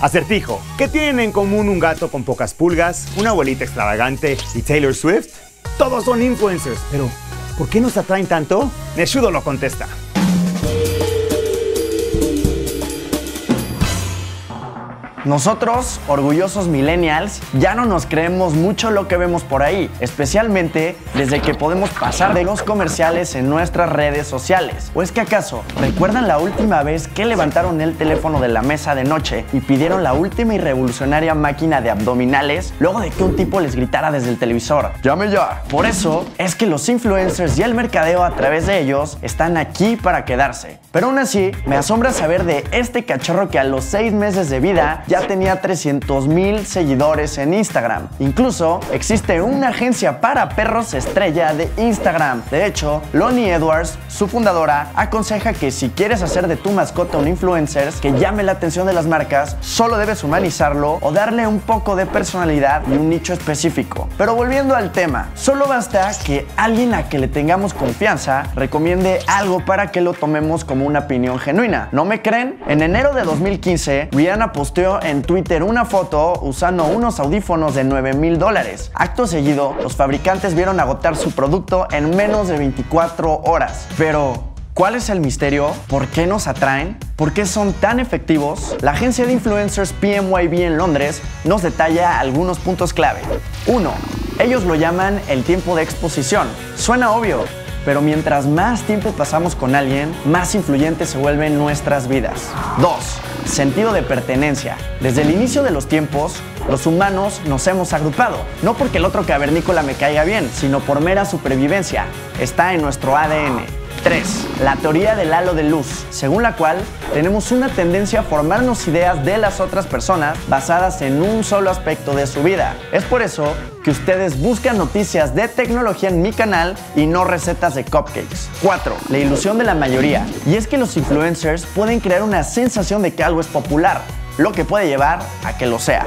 Acertijo. ¿Qué tienen en común un gato con pocas pulgas, una abuelita extravagante y Taylor Swift? Todos son influencers, pero ¿por qué nos atraen tanto? Neshudo lo contesta. Nosotros, orgullosos millennials, ya no nos creemos mucho lo que vemos por ahí, especialmente desde que podemos pasar de los comerciales en nuestras redes sociales. ¿O es que acaso recuerdan la última vez que levantaron el teléfono de la mesa de noche y pidieron la última y revolucionaria máquina de abdominales luego de que un tipo les gritara desde el televisor? ¡Llame ya! Por eso es que los influencers y el mercadeo a través de ellos están aquí para quedarse. Pero aún así, me asombra saber de este cachorro que a los 6 meses de vida ya tenía 300 mil seguidores en Instagram. Incluso existe una agencia para perros estrella de Instagram. De hecho, Lonnie Edwards, su fundadora, aconseja que si quieres hacer de tu mascota un influencer que llame la atención de las marcas, solo debes humanizarlo o darle un poco de personalidad y un nicho específico. Pero volviendo al tema, solo basta que alguien a que le tengamos confianza recomiende algo para que lo tomemos como una opinión genuina. ¿No me creen? En enero de 2015, Rihanna posteó en Twitter una foto usando unos audífonos de 9 mil dólares. Acto seguido, los fabricantes vieron agotar su producto en menos de 24 horas. Pero, ¿Cuál es el misterio? ¿Por qué nos atraen? ¿Por qué son tan efectivos? La agencia de influencers PMYB en Londres nos detalla algunos puntos clave. 1. Ellos lo llaman el tiempo de exposición. Suena obvio, pero mientras más tiempo pasamos con alguien, más influyentes se vuelven nuestras vidas. 2. Sentido de pertenencia. Desde el inicio de los tiempos, los humanos nos hemos agrupado, no porque el otro cavernícola me caiga bien, sino por mera supervivencia. Está en nuestro ADN. 3. La teoría del halo de luz, según la cual tenemos una tendencia a formarnos ideas de las otras personas basadas en un solo aspecto de su vida. Es por eso que ustedes buscan noticias de tecnología en mi canal y no recetas de cupcakes. 4. La ilusión de la mayoría. Y es que los influencers pueden crear una sensación de que algo es popular, lo que puede llevar a que lo sea.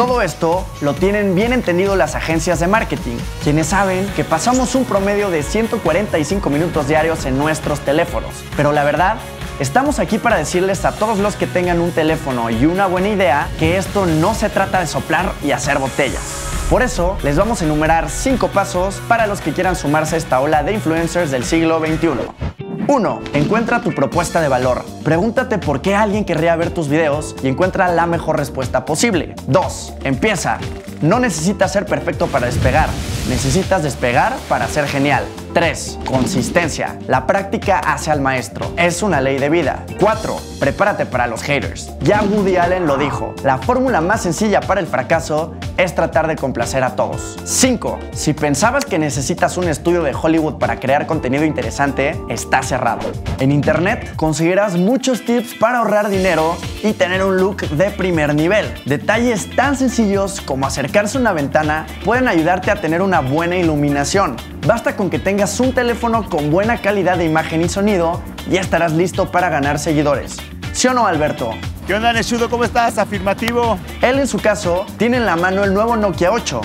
Todo esto lo tienen bien entendido las agencias de marketing, quienes saben que pasamos un promedio de 145 minutos diarios en nuestros teléfonos. Pero la verdad, estamos aquí para decirles a todos los que tengan un teléfono y una buena idea que esto no se trata de soplar y hacer botellas. Por eso, les vamos a enumerar 5 pasos para los que quieran sumarse a esta ola de influencers del siglo XXI. 1. Encuentra tu propuesta de valor. Pregúntate por qué alguien querría ver tus videos y encuentra la mejor respuesta posible. 2. Empieza. No necesitas ser perfecto para despegar, necesitas despegar para ser genial. 3. Consistencia. La práctica hace al maestro. Es una ley de vida. 4. Prepárate para los haters. Ya Woody Allen lo dijo. La fórmula más sencilla para el fracaso es tratar de complacer a todos. 5. Si pensabas que necesitas un estudio de Hollywood para crear contenido interesante, está cerrado. En Internet conseguirás muchos tips para ahorrar dinero y tener un look de primer nivel. Detalles tan sencillos como acercarse a una ventana pueden ayudarte a tener una buena iluminación. Basta con que tengas un teléfono con buena calidad de imagen y sonido y estarás listo para ganar seguidores. ¿Sí o no, Alberto? ¿Qué onda, Neshudo? ¿Cómo estás? Afirmativo. Él en su caso tiene en la mano el nuevo Nokia 8,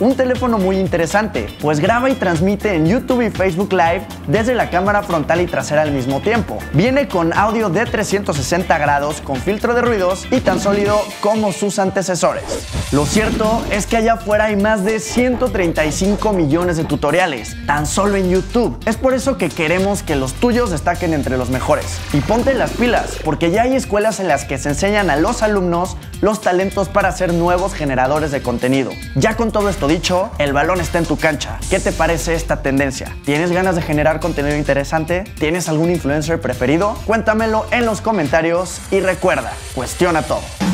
un teléfono muy interesante, pues graba y transmite en YouTube y Facebook Live desde la cámara frontal y trasera al mismo tiempo. Viene con audio de 360 grados, con filtro de ruidos y tan sólido como sus antecesores. Lo cierto es que allá afuera hay más de 135 millones de tutoriales, tan solo en YouTube. Es por eso que queremos que los tuyos destaquen entre los mejores. Y ponte las pilas, porque ya hay escuelas en las que se enseñan a los alumnos los para ser nuevos generadores de contenido. Ya con todo esto dicho, el balón está en tu cancha. ¿Qué te parece esta tendencia? ¿Tienes ganas de generar contenido interesante? ¿Tienes algún influencer preferido? Cuéntamelo en los comentarios y recuerda, cuestiona todo.